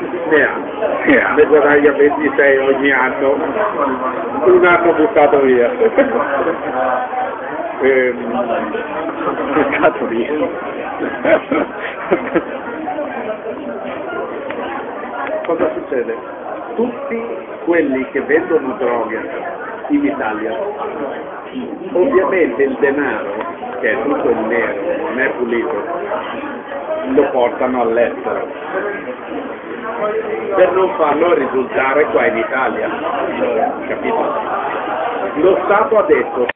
ne ha, ne guadagna 26 ogni anno, un anno buttato via. Ehm, lì. cosa succede? Tutti quelli che vendono droga in Italia, ovviamente il denaro, che è tutto in nero, non è pulito, lo portano all'estero per non farlo risultare qua in Italia. Capito? Lo Stato ha detto